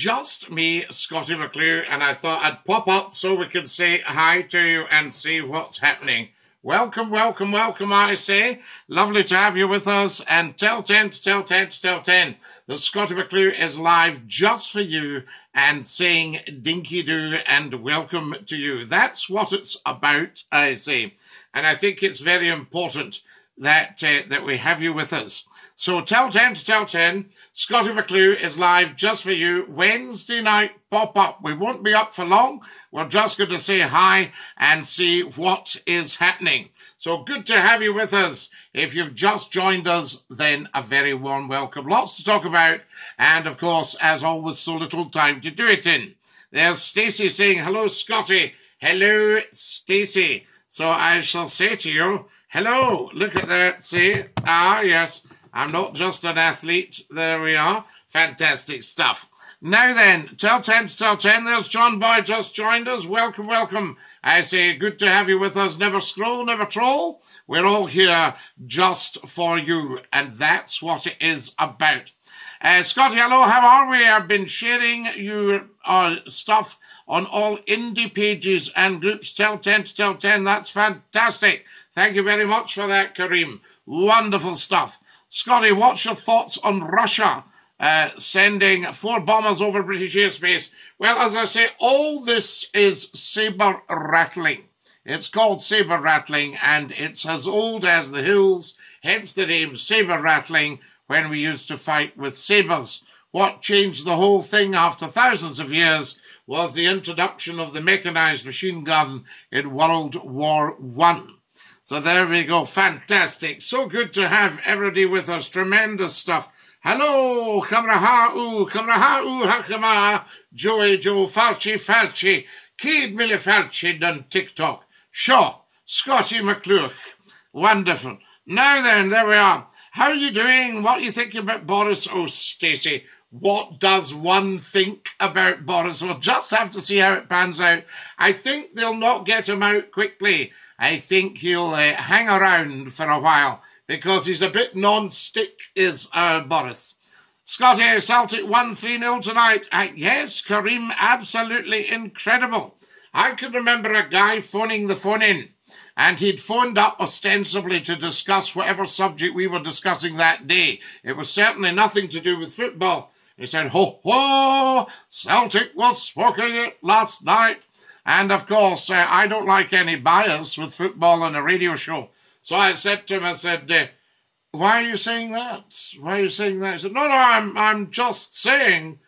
just me, Scottie McClue, and I thought I'd pop up so we could say hi to you and see what's happening. Welcome, welcome, welcome, I say. Lovely to have you with us. And tell 10 to tell 10 to tell 10 that Scottie McClue is live just for you and saying dinky do and welcome to you. That's what it's about, I say. And I think it's very important that, uh, that we have you with us. So tell 10 to tell 10. Scottie McClue is live just for you. Wednesday night pop up. We won't be up for long. We're just going to say hi and see what is happening. So good to have you with us. If you've just joined us, then a very warm welcome. Lots to talk about. And of course, as always, so little time to do it in. There's Stacey saying, hello, Scottie. Hello, Stacey. So I shall say to you, hello. Look at that. See? Ah, yes. I'm not just an athlete. There we are. Fantastic stuff. Now then, tell 10 to tell 10. There's John Boy just joined us. Welcome, welcome. I say good to have you with us. Never scroll, never troll. We're all here just for you. And that's what it is about. Uh, Scottie, hello, how are we? I've been sharing your uh, stuff on all indie pages and groups. Tell 10 to tell 10. That's fantastic. Thank you very much for that, Kareem. Wonderful stuff. Scottie, what's your thoughts on Russia uh, sending four bombers over British airspace? Well, as I say, all this is saber rattling. It's called saber rattling, and it's as old as the hills, hence the name saber rattling when we used to fight with sabers. What changed the whole thing after thousands of years was the introduction of the mechanized machine gun in World War One. So there we go. Fantastic. So good to have everybody with us. Tremendous stuff. Hello, Kamrahau, Kamrahau, Hakama, Joey Joe Falchi Falchi, Keed Millie Falchi on TikTok. Sure, Scottie McClure. Wonderful. Now then, there we are. How are you doing? What are you thinking about Boris? Oh, Stacey, what does one think about Boris? We'll just have to see how it pans out. I think they'll not get him out quickly. I think he'll uh, hang around for a while because he's a bit non-stick, is uh, Boris. Scottie, Celtic 1-3-0 tonight. Uh, yes, Kareem, absolutely incredible. I can remember a guy phoning the phone in and he'd phoned up ostensibly to discuss whatever subject we were discussing that day. It was certainly nothing to do with football. He said, ho, ho, Celtic was smoking it last night. And of course, uh, I don't like any bias with football on a radio show. So I said to him, I said, uh, why are you saying that? Why are you saying that? He said, no, no, I'm, I'm just saying